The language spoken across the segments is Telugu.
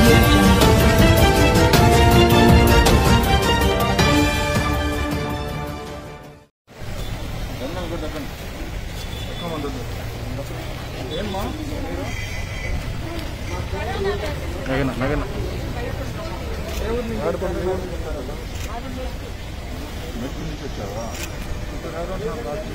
audio jungle. ఏమ్మా నగన నగన మెట్టు నుంచి వచ్చావా ఇక్కడ ఎవరు రాత్రి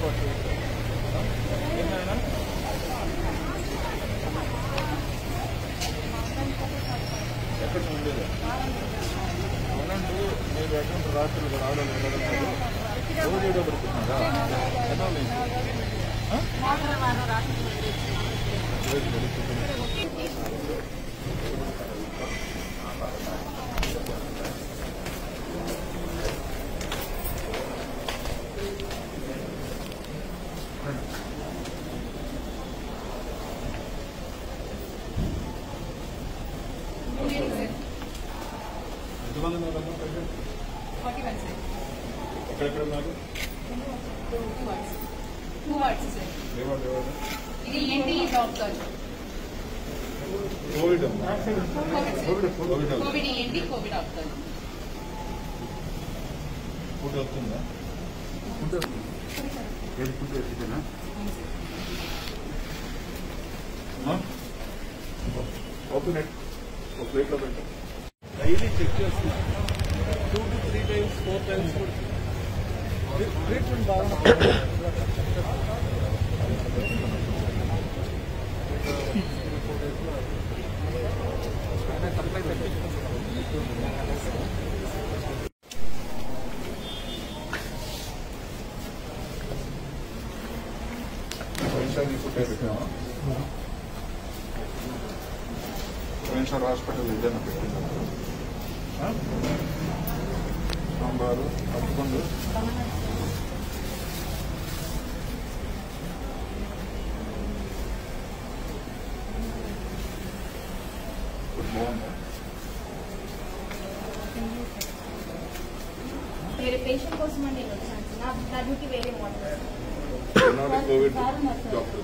ఎడబడుతుంది ఎంతమంది ఉన్నారు పేరమ్మా ఊరి నేను పోతున్నాను ఎక్కడ ఉండేది అవునండి మీరు ఎక్కడ రాత్రులు రావడం వెళ్ళడం కాదు రోజు ఏడో పడుతున్నారా ఎలా లేదు రోజు పడుతుంది ఎంతమంది ఉన్నారు పేషెంట్ ఎక్కడెక్కడ ఉన్నారు ఎవరు ఎవరు ఇది ఏంటి డాక్టర్ కోవిడ్ అమ్మా. కోవిడ్ కోవిడ్ అమ్మా. కోవిడ్ ఏంటి కోవిడ్ డాక్టర్ ఫుడ్ వస్తుందా ఫుడ్ ఏది ఫుడ్ వచ్చిందా ఓపెన్ ఇట్ ఒక ప్లేట్లో పెట్టు డైలీ చెక్ చేస్తున్నా two to three times four times treatment బాగా పోయినసారి ఫుడ్ పోయినసారి హాస్పిటల్ ఏదైనా పెట్టిందా ఆ? సాంబారు బాగుందా? వేరే పేషెంట్ కోసం నేను వచ్చాను. నా డ్యూటీ వేరే మోడల్ కోవిడ్ డాక్టర్